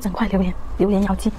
整块榴莲，榴莲妖姬。